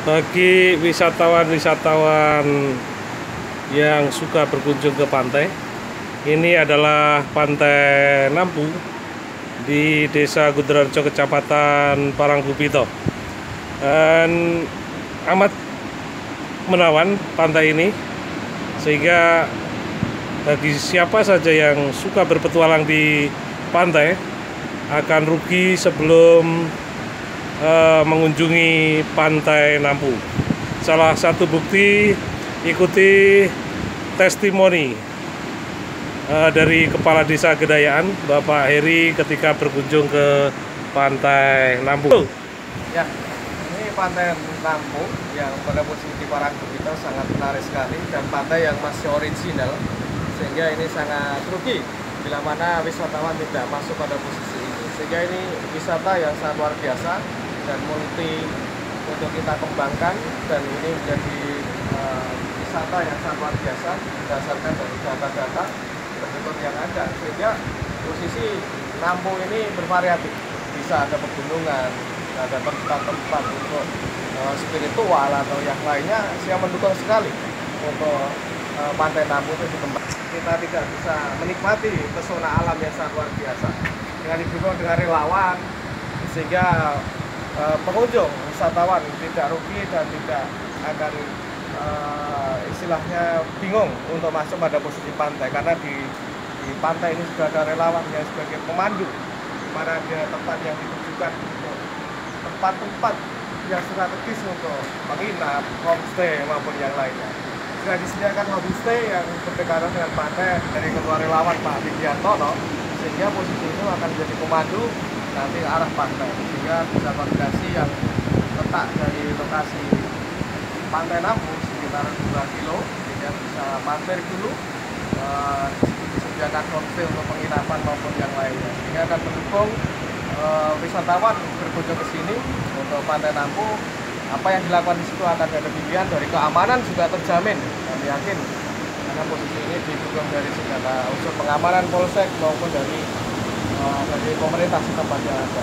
bagi wisatawan-wisatawan yang suka berkunjung ke pantai. Ini adalah Pantai Nampu di Desa Gudrarjo Kecamatan Parangkupito. Dan amat menawan pantai ini sehingga bagi siapa saja yang suka berpetualang di pantai akan rugi sebelum uh, mengunjungi pantai Nampu. Salah satu bukti ikuti testimoni uh, dari Kepala Desa Gedayaan Bapak Heri ketika berkunjung ke pantai Nampu. Ya, ini pantai Nampu yang pada posisi di Parangkubito sangat menarik sekali dan pantai yang masih original sehingga ini sangat rugi bila mana wisatawan tidak masuk pada posisi ini sehingga ini wisata yang sangat luar biasa dan multi untuk kita kembangkan dan ini menjadi uh, wisata yang sangat luar biasa berdasarkan dari data-data berikut yang ada sehingga posisi Nampu ini bervariatif. Bisa ada pegunungan ada tempat-tempat untuk uh, spiritual atau yang lainnya saya mendukung sekali untuk uh, pantai Nampu itu dikembangkan. Kita tidak bisa menikmati pesona alam yang sangat luar biasa. Dengan didukung dengan relawan sehingga uh, pengunjung wisatawan tidak rugi dan tidak akan uh, istilahnya bingung untuk masuk pada posisi pantai karena di di pantai ini sudah ada relawan yang sebagai pemandu mana ada tempat yang ditujukan untuk tempat-tempat yang strategis untuk menginap, homestay maupun yang lainnya. Sudah disediakan homestay yang berdekatan dengan pantai dari ketua relawan Pak Widiantono sehingga posisi itu akan menjadi pemandu nanti arah pantai sehingga bisa koordinasi yang letak dari lokasi pantai Nampu sekitar 2 kilo sehingga bisa mampir dulu uh, disediakan homestay untuk penginapan maupun yang lainnya. Sehingga akan mendukung uh, wisatawan berkunjung ke sini untuk pantai Nampu apa yang dilakukan di situ akan ada pilihan dari keamanan juga terjamin. Kami yakin karena posisi ini didukung dari segala unsur pengamanan polsek maupun dari dari pemerintah setempat yang ada.